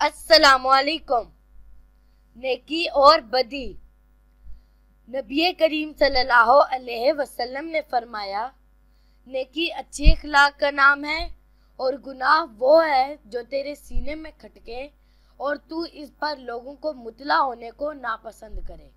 السلام علیکم۔ نیکی اور بدی۔ نبی کریم صلی اللہ علیہ وسلم نے فرمایا، نیکی اچھے اخلاق کا نام ہے اور گناہ وہ ہے جو تیرے سینے میں کھٹکے اور تو اس پر لوگوں کو مطلع ہونے کو ناپسند کرے۔